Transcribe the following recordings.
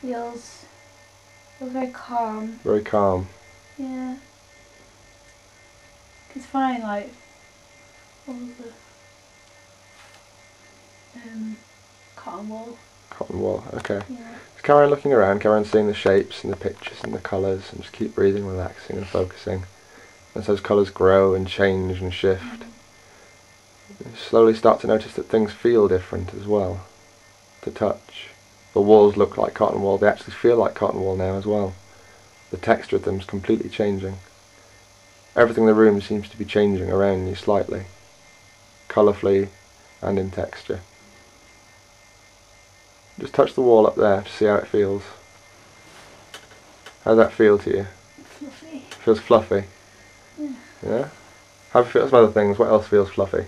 Feels feels very calm. Very calm. Yeah. It's fine, like all the um cotton wool. Cotton wool. Okay. Yeah. Just carry on looking around, carry on seeing the shapes and the pictures and the colours, and just keep breathing, relaxing, and focusing. As those colours grow and change and shift, you slowly start to notice that things feel different as well. To touch. The walls look like cotton wool, they actually feel like cotton wool now as well. The texture of them is completely changing. Everything in the room seems to be changing around you slightly, colourfully and in texture. Just touch the wall up there to see how it feels. How does that feel to you? Fluffy. feels fluffy. Yeah. Yeah? How feel some other things? What else feels fluffy?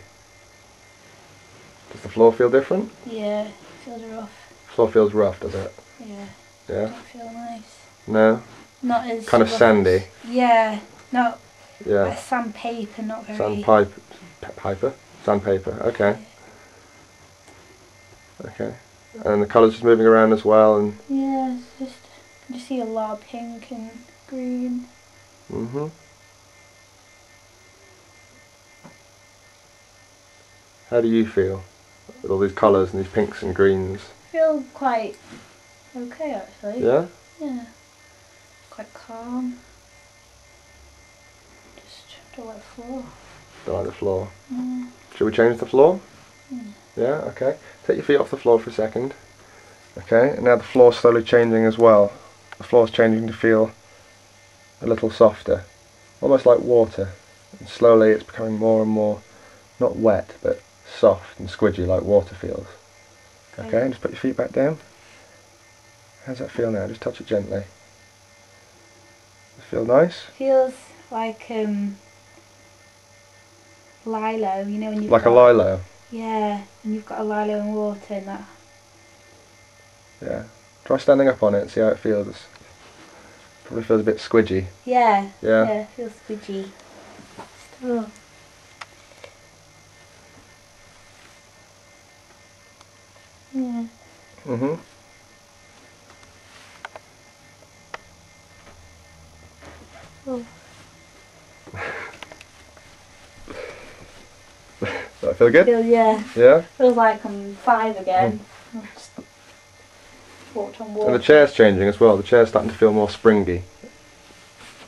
Does the floor feel different? Yeah. Feels rough. Floor feels rough, does it? Yeah. Yeah? Don't feel nice. No? Not as Kind of rough sandy. Yeah. Not Yeah. like sandpaper, not very Sandpiper. Piper? Sandpaper. Okay. Okay. And the colours just moving around as well and Yeah, it's just you see a lot of pink and green. mhm. How do you feel with all these colours and these pinks and greens? Feel quite okay actually. Yeah? Yeah. Quite calm. Just don't like the floor. Don't like the floor. Mm. Should we change the floor? Mm. Yeah, okay. Take your feet off the floor for a second. Okay, and now the floor's slowly changing as well. The floor's changing to feel a little softer, almost like water. And slowly it's becoming more and more, not wet, but soft and squidgy like water feels. Okay, Okay. and just put your feet back down. How's that feel now? Just touch it gently. Does it feel nice? Feels like um lilo, you know when you've Like a lilo. Yeah, and you've got a lilo in water and that Yeah. Try standing up on it and see how it feels. Probably feels a bit squidgy. Yeah. Yeah. Yeah, feels squidgy. Still. Yeah. Mm-hmm. Oh. Does that feel good? Feel, yeah. Yeah. Feels like I'm five again. I've walked on And the chair's changing as well. The chair's starting to feel more springy.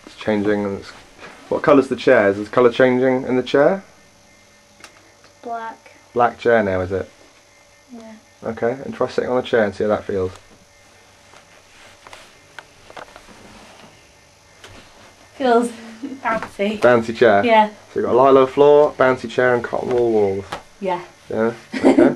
It's changing. And it's, what colour's the chair? Is the colour changing in the chair? Black. Black chair now, is it? Yeah. Okay. And try sitting on a chair and see how that feels. Feels bouncy. Bouncy chair. Yeah. So you've got a lilo floor, bouncy chair, and cotton wool walls. Yeah. Yeah. Okay.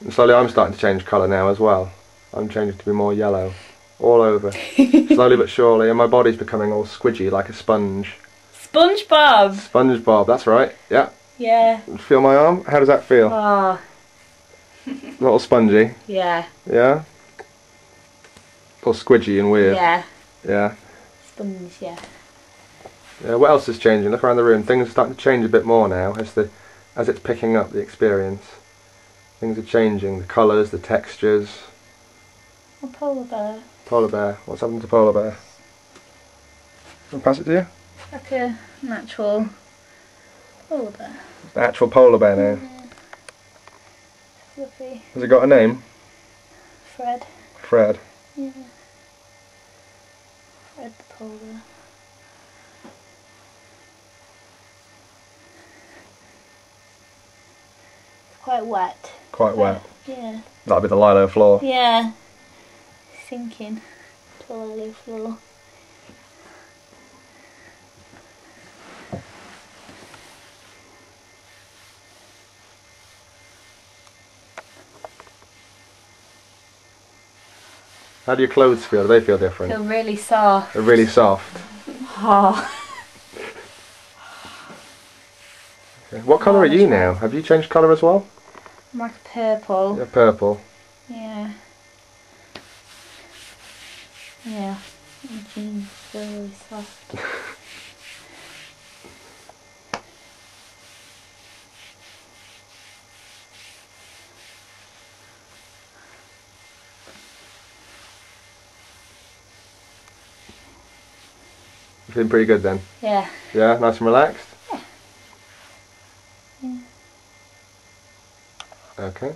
and slowly, I'm starting to change colour now as well. I'm changing to be more yellow, all over. slowly but surely, and my body's becoming all squidgy like a sponge. SpongeBob. SpongeBob. That's right. Yeah. Yeah. Feel my arm? How does that feel? Oh. Ah. A little spongy, Yeah. yeah? Or squidgy and weird, Yeah. yeah. Sponge. Yeah. Yeah, what else is changing? Look around the room. Things are starting to change a bit more now as the as it's picking up the experience. Things are changing. The colours, the textures. A polar bear. Polar bear. What's happened to polar bear? Can I pass it to you? Like a natural polar bear. The actual polar bear now. Fluffy. Has it got a name? Fred. Fred. Yeah. Fred the polar. It's quite wet. Quite wet. Yeah. That'll be the lilo floor. Yeah. Sinking to lily floor. How do your clothes feel? Do they feel different? Feel really soft. They're really soft. Oh. Okay. What colour are you now? Have you changed colour as well? I'm like purple. You're purple. Yeah. Yeah. My jeans feel really soft. Been pretty good then. Yeah. Yeah, nice and relaxed. Yeah. Okay.